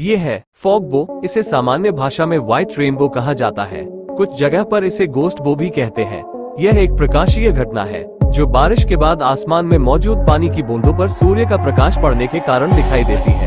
ये है फॉगबो इसे सामान्य भाषा में व्हाइट रेनबो कहा जाता है। कुछ जगह पर इसे गोस्ट बो भी कहते हैं। यह एक प्रकाशीय घटना है, जो बारिश के बाद आसमान में मौजूद पानी की बूंदों पर सूर्य का प्रकाश पड़ने के कारण दिखाई देती है।